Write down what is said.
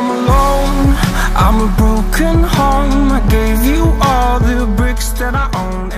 I'm alone, I'm a broken home. I gave you all the bricks that I own.